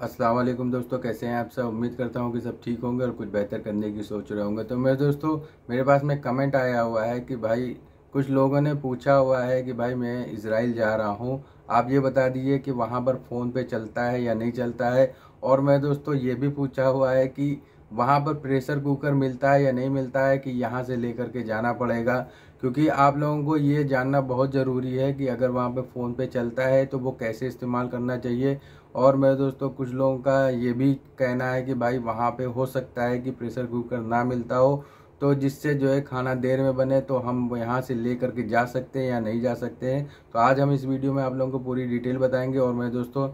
अस्सलाम वालेकुम दोस्तों, कैसे हैं आप सब? उम्मीद करता हूँ कि सब ठीक होंगे और कुछ बेहतर करने की सोच रहे होंगे। तो मेरे दोस्तों, मेरे पास में कमेंट आया हुआ है कि भाई, कुछ लोगों ने पूछा हुआ है कि भाई, मैं इसराइल जा रहा हूँ। आप ये बता दीजिए कि वहाँ पर फ़ोन पे चलता है या नहीं चलता है? और मैं दोस्तों, ये भी पूछा हुआ है कि वहाँ पर प्रेशर कुकर मिलता है या नहीं मिलता है कि यहाँ से लेकर के जाना पड़ेगा? क्योंकि आप लोगों को ये जानना बहुत ज़रूरी है कि अगर वहाँ पे फ़ोन पे चलता है तो वो कैसे इस्तेमाल करना चाहिए? और मेरे दोस्तों, कुछ लोगों का ये भी कहना है कि भाई वहाँ पे हो सकता है कि प्रेशर कुकर ना मिलता हो। तो जिससे जो है खाना देर में बने तो हम यहाँ से ले करके जा सकते हैं या नहीं जा सकते हैं। तो आज हम इस वीडियो में आप लोगों को पूरी डिटेल बताएँगे और मेरे दोस्तों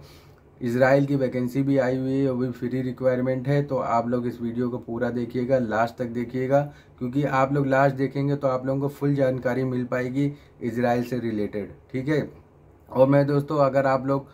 इसराइल की वैकेंसी भी आई हुई है, वो भी फ्री रिक्वायरमेंट है। तो आप लोग इस वीडियो को पूरा देखिएगा, लास्ट तक देखिएगा, क्योंकि आप लोग लास्ट देखेंगे तो आप लोगों को फुल जानकारी मिल पाएगी इसराइल से रिलेटेड, ठीक है? और मैं दोस्तों, अगर आप लोग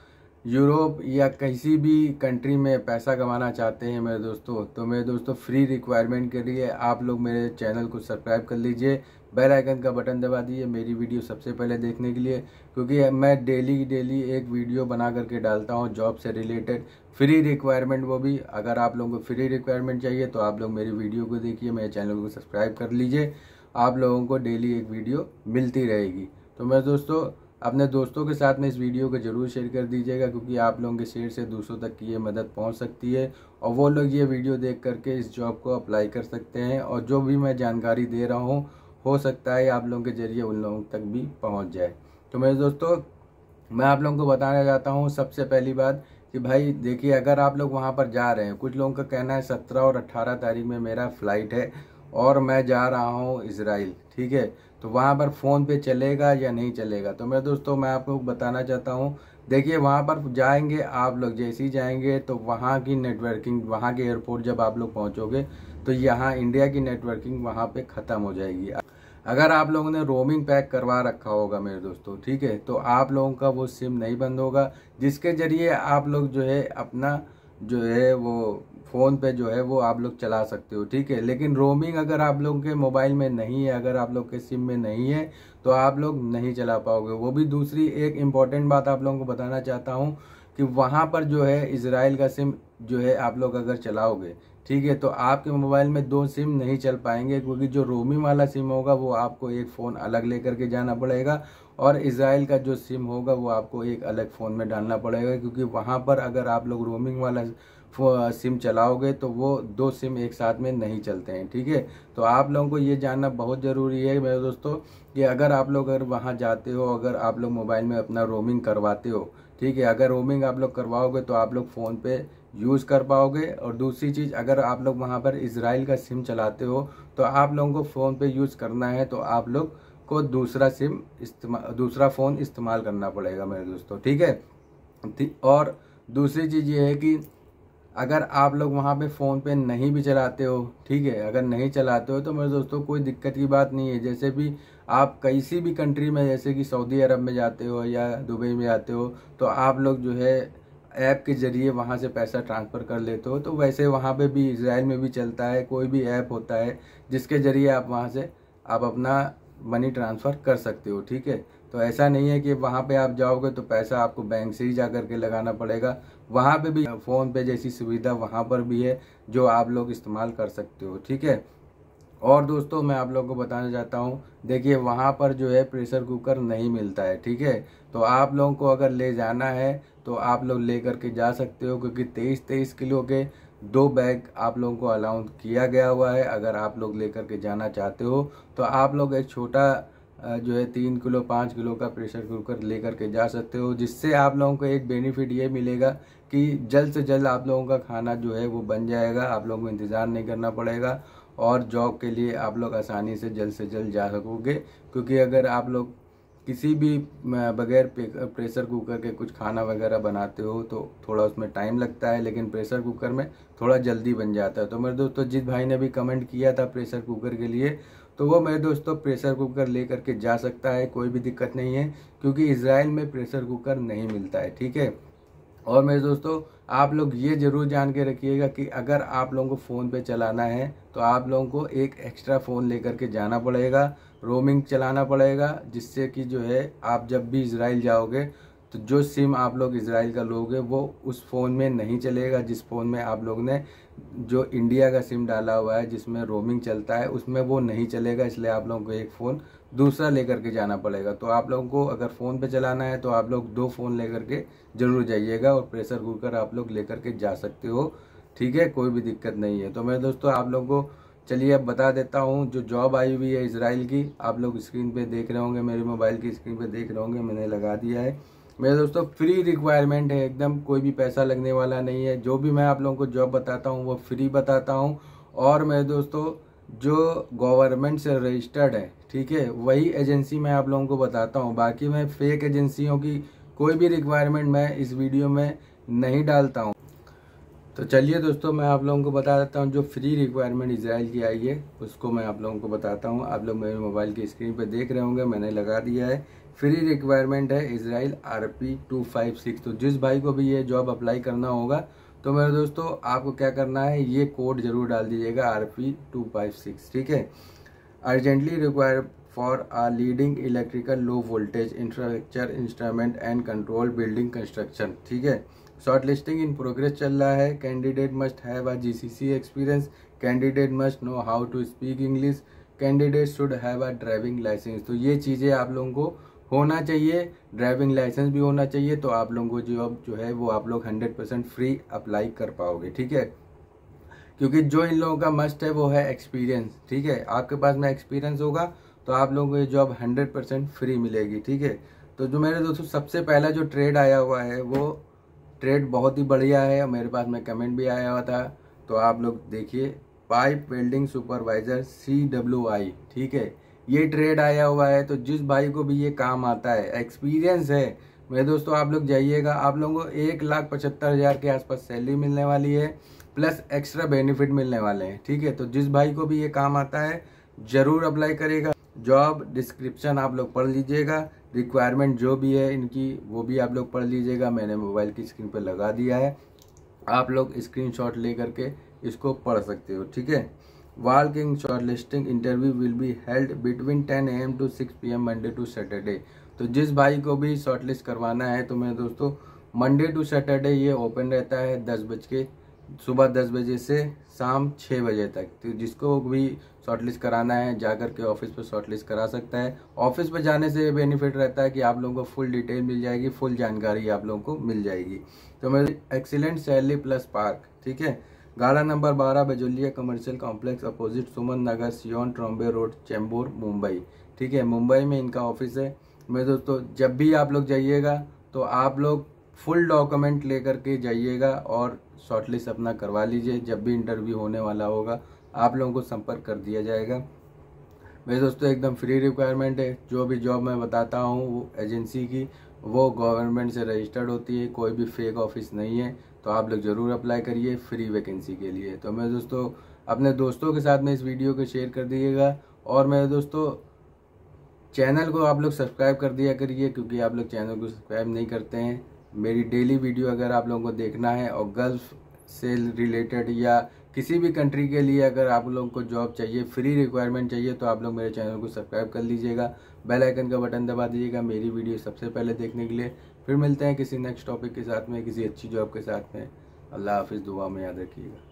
यूरोप या किसी भी कंट्री में पैसा कमाना चाहते हैं मेरे दोस्तों तो मेरे दोस्तों फ्री रिक्वायरमेंट के लिए आप लोग मेरे चैनल को सब्सक्राइब कर लीजिए। बेल आइकन का बटन दबा दीजिए मेरी वीडियो सबसे पहले देखने के लिए, क्योंकि मैं डेली डेली एक वीडियो बना करके डालता हूँ जॉब से रिलेटेड फ्री रिक्वायरमेंट वो भी, अगर आप लोगों को फ्री रिक्वायरमेंट चाहिए तो आप लोग मेरी वीडियो को देखिए, मेरे चैनल को सब्सक्राइब कर लीजिए। आप लोगों को डेली एक वीडियो मिलती रहेगी। तो मेरे दोस्तों अपने दोस्तों के साथ में इस वीडियो को ज़रूर शेयर कर दीजिएगा, क्योंकि आप लोगों के शेयर से दूसरों तक की ये मदद पहुँच सकती है। और वो लोग ये वीडियो देख करके इस जॉब को अप्लाई कर सकते हैं, और जो भी मैं जानकारी दे रहा हूँ, हो सकता है आप लोगों के ज़रिए उन लोगों तक भी पहुँच जाए। तो मेरे दोस्तों, मैं आप लोगों को बताना चाहता हूँ सबसे पहली बात कि भाई, देखिए, अगर आप लोग वहाँ पर जा रहे हैं, कुछ लोगों का कहना है सत्रह और अट्ठारह तारीख में मेरा फ़्लाइट है, और मैं जा रहा हूँ इसराइल, ठीक है? तो वहाँ पर फ़ोन पे चलेगा या नहीं चलेगा? तो मेरे दोस्तों, मैं आपको बताना चाहता हूँ। देखिए, वहाँ पर जाएँगे आप लोग, जैसे ही जाएँगे तो वहाँ की नेटवर्किंग वहाँ के एयरपोर्ट जब आप लोग पहुँचोगे तो यहाँ इंडिया की नेटवर्किंग वहाँ पे ख़त्म हो जाएगी। अगर आप लोगों ने रोमिंग पैक करवा रखा होगा मेरे दोस्तों, ठीक है तो आप लोगों का वो सिम नहीं बंद होगा, जिसके ज़रिए आप लोग जो है अपना जो है वो फ़ोन पे जो है वो आप लोग चला सकते हो, ठीक है? लेकिन रोमिंग अगर आप लोग के मोबाइल में नहीं है, अगर आप लोग के सिम में नहीं है तो आप लोग नहीं चला पाओगे। वो भी दूसरी एक इंपॉर्टेंट बात आप लोगों को बताना चाहता हूँ कि वहाँ पर जो है इसराइल का सिम जो है आप लोग अगर चलाओगे, ठीक है? तो आपके मोबाइल में दो सिम नहीं चल पाएँगे, क्योंकि जो रोमिंग वाला सिम होगा वो आपको एक फ़ोन अलग लेकर के जाना पड़ेगा और इसराइल का जो सिम होगा, वो आपको एक अलग फ़ोन में डालना पड़ेगा, क्योंकि वहाँ पर अगर आप लोग रोमिंग वाला सिम चलाओगे तो वो दो सिम एक साथ में नहीं चलते हैं, ठीक है? तो आप लोगों को ये जानना बहुत ज़रूरी है मेरे दोस्तों, कि अगर आप लोग अगर वहाँ जाते हो, अगर आप लोग मोबाइल में अपना रोमिंग करवाते हो, ठीक है? अगर रोमिंग आप लोग करवाओगे तो आप लोग फ़ोन पे यूज़ कर पाओगे। और दूसरी चीज़, अगर आप लोग वहाँ पर इसराइल का सिम चलाते हो तो आप लोगों को फ़ोन पे यूज़ करना है तो आप लोग को दूसरा सिम इस्तेमाल दूसरा फ़ोन इस्तेमाल करना पड़ेगा मेरे दोस्तों, ठीक है? और दूसरी चीज़ ये है कि अगर आप लोग वहाँ पे फ़ोन पे नहीं भी चलाते हो, ठीक है? अगर नहीं चलाते हो तो मेरे दोस्तों कोई दिक्कत की बात नहीं है। जैसे भी आप किसी भी कंट्री में, जैसे कि सऊदी अरब में जाते हो या दुबई में जाते हो तो आप लोग जो है ऐप के ज़रिए वहाँ से पैसा ट्रांसफ़र कर लेते हो। तो वैसे वहाँ पे भी इसराइल में भी चलता है, कोई भी ऐप होता है, जिसके ज़रिए आप वहाँ से, आप अपना मनी ट्रांसफ़र कर सकते हो, ठीक है? तो ऐसा नहीं है कि वहाँ पे आप जाओगे तो पैसा आपको बैंक से ही जा करके लगाना पड़ेगा। वहाँ पे भी फ़ोन पे जैसी सुविधा वहाँ पर भी है, जो आप लोग इस्तेमाल कर सकते हो, ठीक है? और दोस्तों, मैं आप लोगों को बताना चाहता हूँ, देखिए वहाँ पर जो है प्रेशर कुकर नहीं मिलता है, ठीक है? तो आप लोगों को अगर ले जाना है तो आप लोग ले करके जा सकते हो, क्योंकि तेईस तेईस किलो के दो बैग आप लोगों को अलाउंस किया गया हुआ है। अगर आप लोग लेकर के जाना चाहते हो तो आप लोग एक छोटा जो है तीन किलो, पाँच किलो का प्रेशर कुकर लेकर के जा सकते हो, जिससे आप लोगों को एक बेनिफिट ये मिलेगा कि जल्द से जल्द आप लोगों का खाना जो है वो बन जाएगा, आप लोगों को इंतज़ार नहीं करना पड़ेगा, और जॉब के लिए आप लोग आसानी से जल्द से जल्द जा सकोगे। क्योंकि अगर आप लोग किसी भी बगैर प्रेशर कुकर के कुछ खाना वगैरह बनाते हो तो थोड़ा उसमें टाइम लगता है, लेकिन प्रेशर कुकर में थोड़ा जल्दी बन जाता है। तो मेरे दोस्तों, जिस भाई ने भी कमेंट किया था प्रेशर कुकर के लिए तो वो मेरे दोस्तों प्रेशर कुकर ले करके जा सकता है, कोई भी दिक्कत नहीं है, क्योंकि इसराइल में प्रेशर कुकर नहीं मिलता है, ठीक है? और मेरे दोस्तों, आप लोग ये ज़रूर जान के रखिएगा कि अगर आप लोगों को फ़ोन पे चलाना है तो आप लोगों को एक एक्स्ट्रा फ़ोन लेकर के जाना पड़ेगा रोमिंग चलाना पड़ेगा, जिससे कि जो है, आप जब भी इसराइल जाओगे तो जो सिम आप लोग इसराइल का लोगे, वो उस फ़ोन में नहीं चलेगा, जिस फ़ोन में आप लोग ने जो इंडिया का सिम डाला हुआ है, जिसमें रोमिंग चलता है, उसमें वो नहीं चलेगा, इसलिए आप लोगों को एक फ़ोन दूसरा लेकर के जाना पड़ेगा। तो आप लोगों को अगर फ़ोन पे चलाना है तो आप लोग दो फ़ोन लेकर के ज़रूर जाइएगा और प्रेशर कुकर आप लोग लेकर के जा सकते हो। ठीक है, कोई भी दिक्कत नहीं है। तो मैं दोस्तों, आप लोगों को चलिए अब बता देता हूँ, जो जॉब आई हुई है इसराइल की, आप लोग स्क्रीन पे देख रहे होंगे, मेरे मोबाइल की स्क्रीन पे देख रहे होंगे, मैंने लगा दिया है। मेरे दोस्तों फ्री रिक्वायरमेंट है, एकदम कोई भी पैसा लगने वाला नहीं है। जो भी मैं आप लोगों को जॉब बताता हूँ, वो फ्री बताता हूँ। और मेरे दोस्तों, जो गवर्नमेंट से रजिस्टर्ड है, ठीक है, वही एजेंसी मैं आप लोगों को बताता हूँ। बाकी मैं फेक एजेंसियों की कोई भी रिक्वायरमेंट मैं इस वीडियो में नहीं डालता हूँ। तो चलिए दोस्तों, मैं आप लोगों को बता देता हूँ, जो फ्री रिक्वायरमेंट इसराइल की आई है, उसको मैं आप लोगों को बताता हूँ। आप लोग मेरे मोबाइल की स्क्रीन पर देख रहे होंगे, मैंने लगा दिया है। फ्री रिक्वायरमेंट है Israel R P two five six तो जिस भाई को भी ये जॉब अप्लाई करना होगा तो मेरे दोस्तों, आपको क्या करना है, ये कोड ज़रूर डाल दीजिएगा R P two five six ठीक है? Urgently require for a leading electrical low voltage infrastructure instrument and control building construction ठीक है? शॉर्ट लिस्टिंग इन प्रोग्रेस चल रहा है। Candidate must have a GCC experience candidate must know how to speak English candidate should have a driving licence तो ये चीज़ें आप लोगों को होना चाहिए। ड्राइविंग लाइसेंस भी होना चाहिए। तो आप लोगों को जॉब जो है वो आप लोग हंड्रेड परसेंट फ्री अप्लाई कर पाओगे। ठीक है? क्योंकि जो इन लोगों का मस्ट है वो है एक्सपीरियंस ठीक है? आपके पास में एक्सपीरियंस होगा तो आप लोगों को ये जॉब हंड्रेड परसेंट फ्री मिलेगी। ठीक है? तो जो मेरे दोस्तों, सबसे पहला जो ट्रेड आया हुआ है वो ट्रेड बहुत ही बढ़िया है मेरे पास में कमेंट भी आया हुआ था। तो आप लोग देखिए, pipe welding supervisor C W I ठीक है? ये ट्रेड आया हुआ है तो जिस भाई को भी ये काम आता है एक्सपीरियंस है, मेरे दोस्तों, आप लोग जाइएगा। आप लोगों को एक लाख पचहत्तर हज़ार के आसपास सैलरी मिलने वाली है प्लस एक्स्ट्रा बेनिफिट मिलने वाले हैं, ठीक है? तो जिस भाई को भी ये काम आता है, ज़रूर अप्लाई करेगा। जॉब डिस्क्रिप्शन आप लोग पढ़ लीजिएगा। रिक्वायरमेंट जो भी है इनकी, वो भी आप लोग पढ़ लीजिएगा। मैंने मोबाइल की स्क्रीन पर लगा दिया है। आप लोग स्क्रीनशॉट ले करके इसको पढ़ सकते हो, ठीक है? Walking shortlisting interview will be held between 10 am to 6 pm Monday to Saturday तो जिस भाई को भी शॉर्टलिस्ट करवाना है तो मैं दोस्तों मंडे टू सैटरडे ये ओपन रहता है दस बज के सुबह दस बजे से शाम छः बजे तक। तो जिसको भी शॉर्टलिस्ट कराना है, जाकर के ऑफ़िस पर शॉर्टलिस्ट करा सकता है। ऑफ़िस पर जाने से ये बेनिफिट रहता है कि आप लोगों को फुल डिटेल मिल जाएगी फुल जानकारी आप लोगों को मिल जाएगी। तो मैं एक्सीलेंट सैलरी प्लस पार्क ठीक है? गाड़ा नंबर बारह, बजोलिया commercial complex opposite Suman Nagar, Sion Trombay road Chembur Mumbai, ठीक है? मुंबई में इनका ऑफ़िस है। मेरे दोस्तों, जब भी आप लोग जाइएगा तो आप लोग फुल डॉक्यूमेंट लेकर के जाइएगा और शॉर्टलिस्ट अपना करवा लीजिए, जब भी इंटरव्यू होने वाला होगा, आप लोगों को संपर्क कर दिया जाएगा। मेरे दोस्तों, एकदम फ्री रिक्वायरमेंट है। जो भी जॉब मैं बताता हूँ, वो एजेंसी की, वो गवर्नमेंट से रजिस्टर्ड होती है, कोई भी फेक ऑफ़िस नहीं है तो आप लोग ज़रूर अप्लाई करिए फ्री वैकेंसी के लिए। तो मेरे दोस्तों, अपने दोस्तों के साथ में इस वीडियो को शेयर कर दीजिएगा। और मेरे दोस्तों चैनल को आप लोग सब्सक्राइब कर दिया करिए, क्योंकि आप लोग चैनल को सब्सक्राइब नहीं करते हैं। मेरी डेली वीडियो अगर आप लोगों को देखना है और गल्फ से रिलेटेड या किसी भी कंट्री के लिए अगर आप लोगों को जॉब चाहिए फ्री रिक्वायरमेंट चाहिए तो आप लोग मेरे चैनल को सब्सक्राइब कर लीजिएगा। बेल आइकन का बटन दबा दीजिएगा मेरी वीडियो सबसे पहले देखने के लिए। फिर मिलते हैं किसी नेक्स्ट टॉपिक के साथ में, किसी अच्छी जॉब के साथ में। अल्लाह हाफिज़, दुआ में याद रखिएगा।